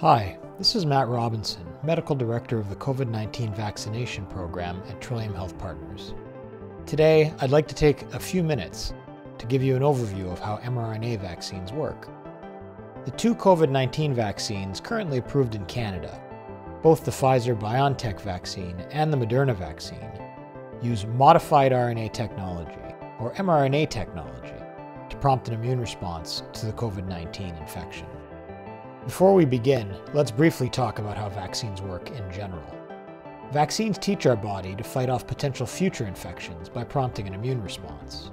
Hi, this is Matt Robinson, Medical Director of the COVID 19 vaccination program at Trillium Health Partners. Today, I'd like to take a few minutes to give you an overview of how mRNA vaccines work. The two COVID 19 vaccines currently approved in Canada, both the Pfizer BioNTech vaccine and the Moderna vaccine, use modified RNA technology, or mRNA technology, to prompt an immune response to the COVID 19 infection. Before we begin, let's briefly talk about how vaccines work in general. Vaccines teach our body to fight off potential future infections by prompting an immune response.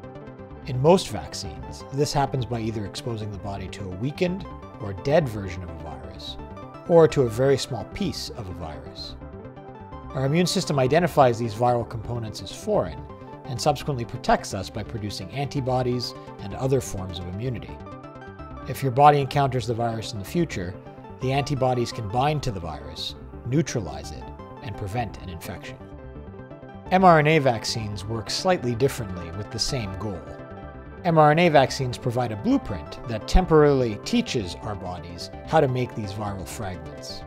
In most vaccines, this happens by either exposing the body to a weakened or dead version of a virus, or to a very small piece of a virus. Our immune system identifies these viral components as foreign and subsequently protects us by producing antibodies and other forms of immunity. If your body encounters the virus in the future, the antibodies can bind to the virus, neutralize it, and prevent an infection. mRNA vaccines work slightly differently with the same goal. mRNA vaccines provide a blueprint that temporarily teaches our bodies how to make these viral fragments.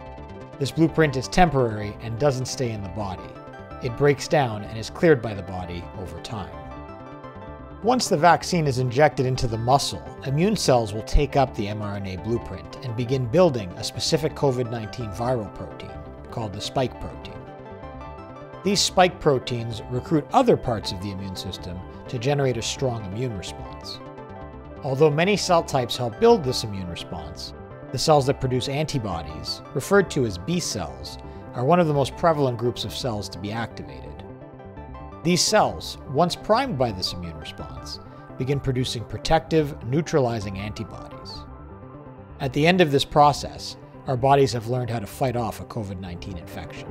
This blueprint is temporary and doesn't stay in the body. It breaks down and is cleared by the body over time. Once the vaccine is injected into the muscle, immune cells will take up the mRNA blueprint and begin building a specific COVID 19 viral protein called the spike protein. These spike proteins recruit other parts of the immune system to generate a strong immune response. Although many cell types help build this immune response, the cells that produce antibodies, referred to as B cells, are one of the most prevalent groups of cells to be activated. These cells, once primed by this immune response, begin producing protective, neutralizing antibodies. At the end of this process, our bodies have learned how to fight off a COVID 19 infection.